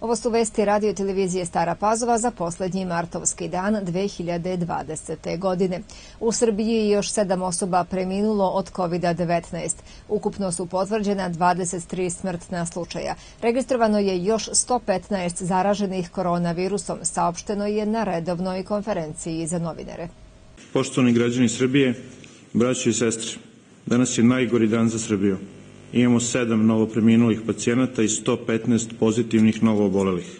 Ovo su vesti radio televizije Stara Pazova za poslednji martovski dan 2020. godine. U Srbiji je još sedam osoba preminulo od COVID-19. Ukupno su potvrđena 23 smrtna slučaja. Registrovano je još 115 zaraženih koronavirusom, saopšteno je na redovnoj konferenciji za novinare. Poštovani građani Srbije, braći i sestre, danas je najgori dan za Srbiju imamo sedam novopreminulih pacijenata i 115 pozitivnih novoobolelih.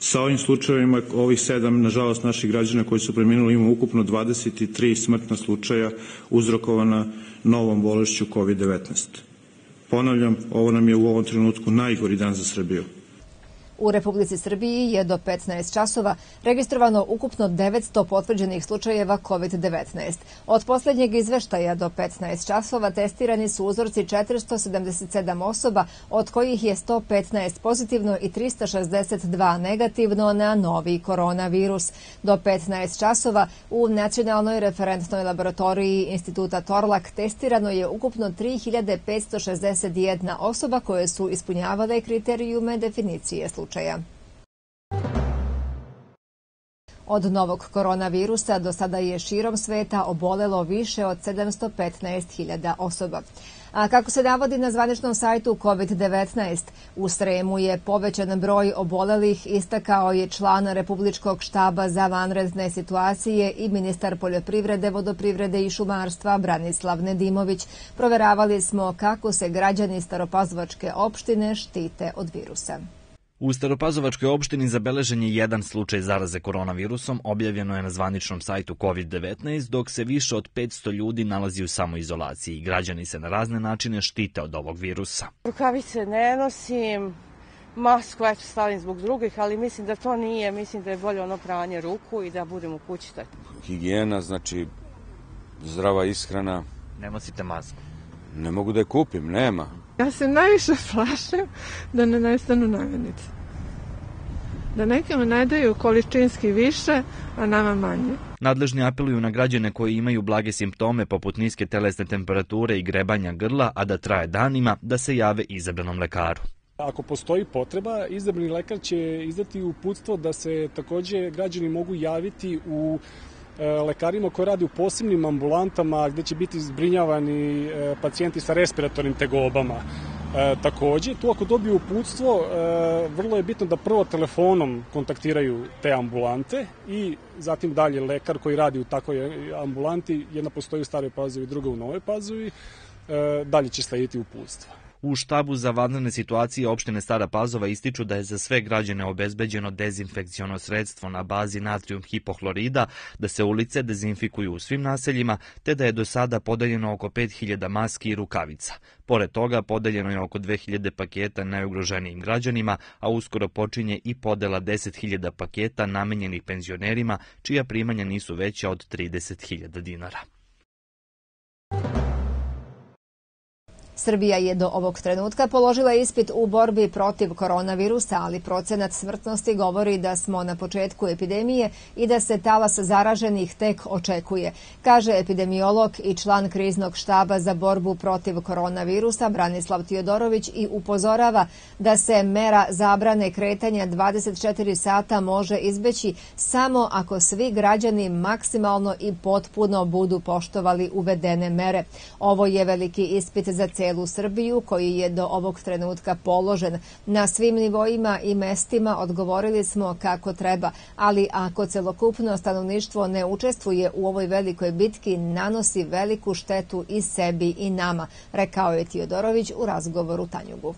Sa ovim slučajevima, ovih sedam, nažalost, naših građana koji su preminuli, imamo ukupno 23 smrtna slučaja uzrokovana novom bolešću COVID-19. Ponavljam, ovo nam je u ovom trenutku najgori dan za Srbiju. U Republici Srbiji je do 15 časova registrovano ukupno 900 potvrđenih slučajeva COVID-19. Od poslednjeg izveštaja do 15 časova testirani su uzorci 477 osoba, od kojih je 115 pozitivno i 362 negativno na novi koronavirus. Do 15 časova u Nacionalnoj referentnoj laboratoriji Instituta Torlak testirano je ukupno 3561 osoba koje su ispunjavale kriterijume definicije slučaja slučaja. Od novog koronavirusa do sada je širom sveta obolelo više od 715.000 osoba. A kako se navodi na zvaničnom sajtu COVID-19, u Sremu je povećan broj obolelih, istakao je član Republičkog štaba za vanredne situacije i ministar poljoprivrede, vodoprivrede i šumarstva Branislav Nedimović. Proveravali smo kako se građani Staropazovačke opštine štite od virusa. U Staropazovačkoj opštini zabeležen je jedan slučaj zaraze koronavirusom, objavljeno je na zvaničnom sajtu COVID-19, dok se više od 500 ljudi nalazi u samoizolaciji. Građani se na razne načine štite od ovog virusa. Rukavice ne nosim, masku eto stavim zbog drugih, ali mislim da to nije, mislim da je bolje ono pranje ruku i da budem u kući. Higijena, znači zdrava ishrana. Ne nosite masku? Ne mogu da je kupim, nema. Ja se najviše plašim da ne nestanu namirnice. Da nekima ne daju količinski više, a nama manje. Nadležni apeluju na građane koji imaju blage simptome poput niske telesne temperature i grebanja grla, a da traje danima, da se jave izabranom lekaru. Ako postoji potreba, izabrani lekar će izdati uputstvo da se takođe građani mogu javiti u E, lekarima koji radi u posebnim ambulantama gde će biti zbrinjavani e, pacijenti sa respiratornim tegobama. E, takođe, tu ako dobiju uputstvo, e, vrlo je bitno da prvo telefonom kontaktiraju te ambulante i zatim dalje lekar koji radi u takvoj ambulanti, jedna postoji u Staroj Pazovi, druga u Novoj Pazovi, e, dalje će slediti uputstva. U štabu za vanredne situacije opštine Stara Pazova ističu da je za sve građane obezbeđeno dezinfekciono sredstvo na bazi natrijum hipohlorida, da se ulice dezinfikuju u svim naseljima, te da je do sada podeljeno oko 5000 maski i rukavica. Pored toga, podeljeno je oko 2000 paketa najugroženijim građanima, a uskoro počinje i podela 10.000 paketa namenjenih penzionerima, čija primanja nisu veća od 30.000 dinara. Srbija je do ovog trenutka položila ispit u borbi protiv koronavirusa, ali procenat smrtnosti govori da smo na početku epidemije i da se talas zaraženih tek očekuje, kaže epidemiolog i član kriznog štaba za borbu protiv koronavirusa Branislav Tiodorović i upozorava da se mera zabrane kretanja 24 sata može izbeći samo ako svi građani maksimalno i potpuno budu poštovali uvedene mere. Ovo je veliki ispit za celu celu Srbiju koji je do ovog trenutka položen. Na svim nivoima i mestima odgovorili smo kako treba, ali ako celokupno stanovništvo ne učestvuje u ovoj velikoj bitki, nanosi veliku štetu i sebi i nama, rekao je Tiodorović u razgovoru Tanjugu.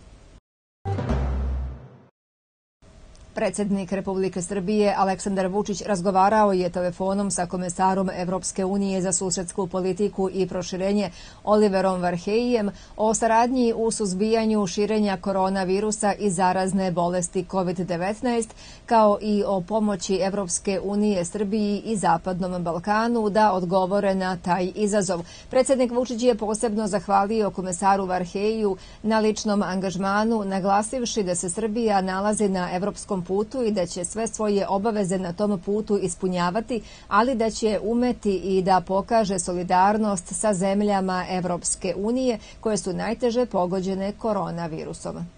Predsednik Republike Srbije Aleksandar Vučić razgovarao je telefonom sa komesarom Evropske unije za susedsku politiku i proširenje Oliverom Varhejijem o saradnji u suzbijanju širenja koronavirusa i zarazne bolesti COVID-19, kao i o pomoći Evropske unije Srbiji i Zapadnom Balkanu da odgovore na taj izazov. Predsednik Vučić je posebno zahvalio komesaru Varhejiju na ličnom angažmanu, naglasivši da se Srbija nalazi na evropskom putu i da će sve svoje obaveze na tom putu ispunjavati, ali da će umeti i da pokaže solidarnost sa zemljama Evropske unije koje su najteže pogođene koronavirusom.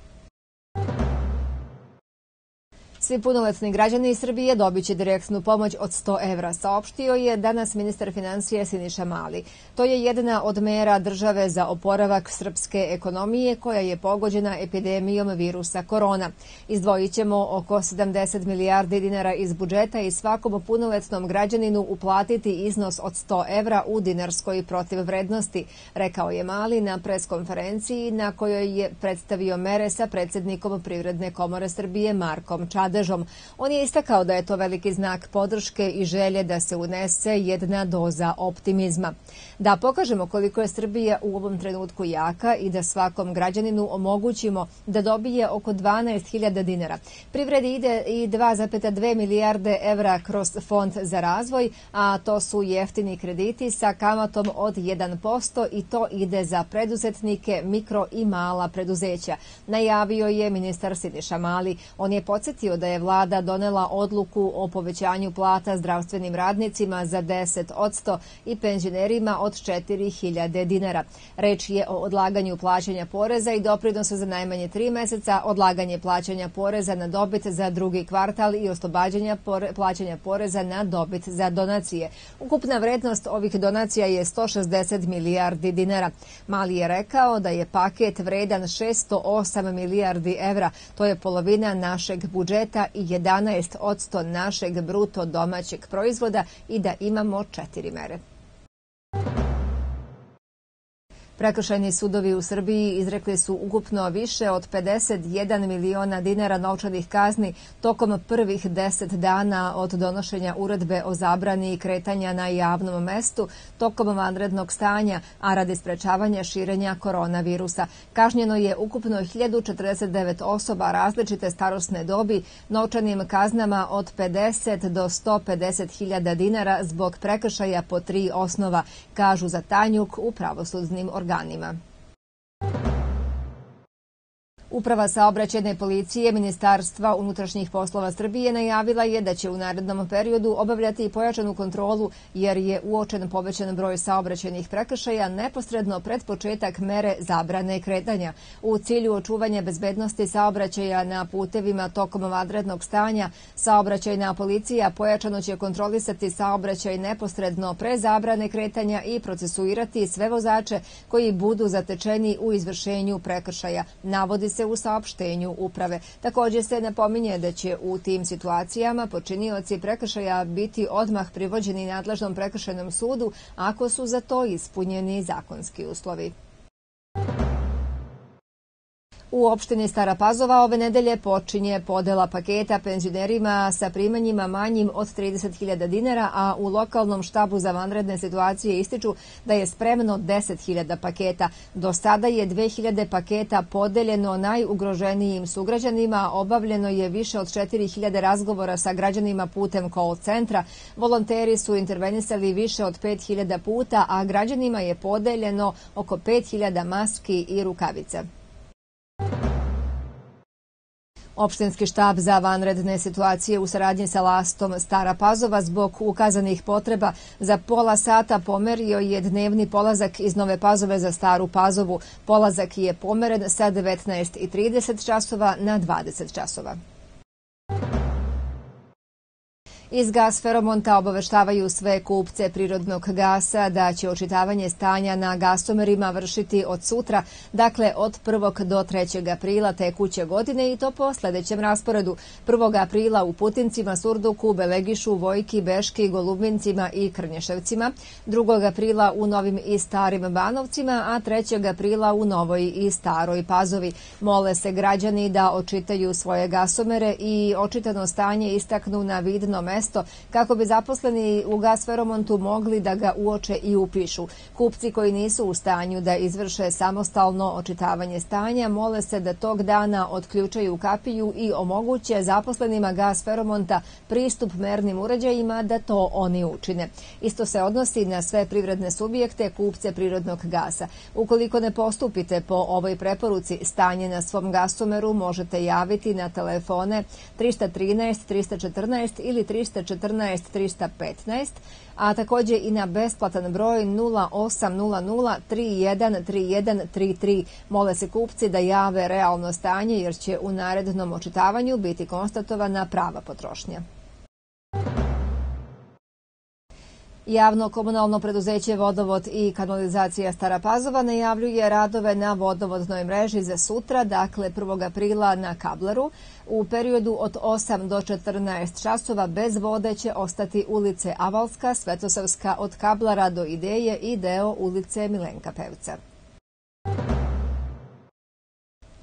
Svi punoletni građani Srbije dobit će direktnu pomoć od 100 evra, saopštio je danas ministar financije Siniša Mali. To je jedna od mera države za oporavak srpske ekonomije koja je pogođena epidemijom virusa korona. Izdvojit ćemo oko 70 milijardi dinara iz budžeta i svakom punoletnom građaninu uplatiti iznos od 100 evra u dinarskoj protivvrednosti, rekao je Mali na preskonferenciji na kojoj je predstavio mere sa predsednikom Privredne komore Srbije Markom Čadom. Padežom. On je istakao da je to veliki znak podrške i želje da se unese jedna doza optimizma. Da pokažemo koliko je Srbija u ovom trenutku jaka i da svakom građaninu omogućimo da dobije oko 12.000 dinara. Privredi ide i 2,2 milijarde evra kroz Fond za razvoj, a to su jeftini krediti sa kamatom od 1% i to ide za preduzetnike, mikro i mala preduzeća. Najavio je ministar Siniša Mali. On je podsjetio da je vlada donela odluku o povećanju plata zdravstvenim radnicima za 10% i penzionerima od 4000 dinara. Reč je o odlaganju plaćanja poreza i doprinosa za najmanje tri meseca, odlaganje plaćanja poreza na dobit za drugi kvartal i oslobađanja plaćanja poreza na dobit za donacije. Ukupna vrednost ovih donacija je 160 milijardi dinara. Mali je rekao da je paket vredan 608 milijardi evra. To je polovina našeg budžeta i 11 odsto našeg bruto domaćeg proizvoda i da imamo četiri mere. Prekršajni sudovi u Srbiji izrekli su ukupno više od 51 miliona dinara novčanih kazni tokom prvih 10 dana od donošenja uredbe o zabrani kretanja na javnom mestu tokom vanrednog stanja, a radi sprečavanja širenja koronavirusa. Kažnjeno je ukupno 1049 osoba različite starosne dobi novčanim kaznama od 50 do 150 hiljada dinara zbog prekršaja po tri osnova, kažu za Tanjuk u pravosudnim organizacijama organima. Uprava saobraćajne policije Ministarstva unutrašnjih poslova Srbije najavila je da će u narednom periodu obavljati pojačanu kontrolu jer je uočen povećan broj saobraćajnih prekršaja neposredno pred početak mere zabrane kretanja. U cilju očuvanja bezbednosti saobraćaja na putevima tokom vanrednog stanja, saobraćajna policija pojačano će kontrolisati saobraćaj neposredno pre zabrane kretanja i procesuirati sve vozače koji budu zatečeni u izvršenju prekršaja. Navodi se se u saopštenju uprave. Takođe se napominje da će u tim situacijama počinioci prekršaja biti odmah privođeni nadležnom prekršajnom sudu ako su za to ispunjeni zakonski uslovi. U opštini Stara Pazova ove nedelje počinje podela paketa penzionerima sa primanjima manjim od 30.000 dinara, a u lokalnom štabu za vanredne situacije ističu da je spremno 10.000 paketa. Do sada je 2.000 paketa podeljeno najugroženijim sugrađanima, obavljeno je više od 4.000 razgovora sa građanima putem call centra, volonteri su intervenisali više od 5.000 puta, a građanima je podeljeno oko 5.000 maski i rukavica. Opštinski štab za vanredne situacije u saradnji sa Lastom Stara Pazova zbog ukazanih potreba za pola sata pomerio je dnevni polazak iz Nove Pazove za Staru Pazovu. Polazak je pomeren sa 19.30 časova na 20 časova. Iz gas feromonta obaveštavaju sve kupce prirodnog gasa da će očitavanje stanja na gasomerima vršiti od sutra, dakle od 1. do 3. aprila tekuće godine i to po sledećem rasporedu. 1. aprila u Putincima, Surduku, Belegišu, Vojki, Beški, Golubincima i Krnješevcima, 2. aprila u Novim i Starim Banovcima, a 3. aprila u Novoj i Staroj Pazovi. Mole se građani da očitaju svoje gasomere i očitano stanje istaknu na vidno mesto mesto kako bi zaposleni u gas feromontu mogli da ga uoče i upišu. Kupci koji nisu u stanju da izvrše samostalno očitavanje stanja mole se da tog dana otključaju kapiju i omoguće zaposlenima gas feromonta pristup mernim uređajima da to oni učine. Isto se odnosi na sve privredne subjekte kupce prirodnog gasa. Ukoliko ne postupite po ovoj preporuci stanje na svom gasomeru možete javiti na telefone 313 314 ili 300 314 315, a takođe i na besplatan broj 0800 313133. Mole se kupci da jave realno stanje jer će u narednom očitavanju biti konstatovana prava potrošnja. Javno komunalno preduzeće Vodovod i kanalizacija Stara Pazova najavljuje radove na vodovodnoj mreži za sutra, dakle 1. aprila na Kablaru. U periodu od 8 do 14 časova bez vode će ostati ulice Avalska, Svetosavska od Kablara do Ideje i deo ulice Milenka Pevca.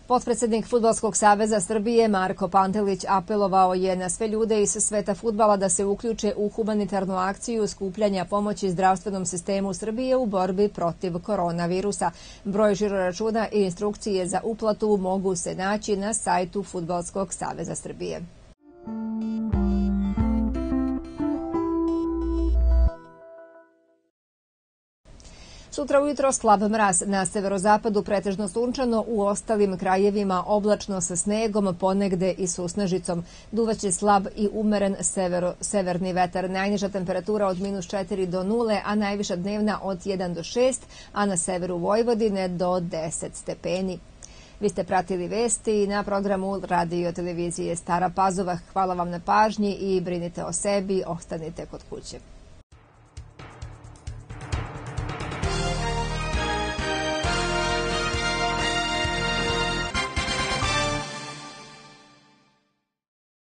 Potpredsednik Futbolskog saveza Srbije Marko Pantelić apelovao je na sve ljude iz sveta futbala da se uključe u humanitarnu akciju skupljanja pomoći zdravstvenom sistemu Srbije u borbi protiv koronavirusa. Broj žiroračuna i instrukcije za uplatu mogu se naći na sajtu Futbolskog saveza Srbije. Sutra ujutro slab mraz na severozapadu pretežno sunčano, u ostalim krajevima oblačno sa snegom, ponegde i susnežicom. Duvaće slab i umeren severo, severni vetar. Najniža temperatura od minus 4 do 0, a najviša dnevna od 1 do 6, a na severu Vojvodine do 10 stepeni. Vi ste pratili vesti na programu radio televizije Stara Pazova. Hvala vam na pažnji i brinite o sebi, ostanite kod kuće.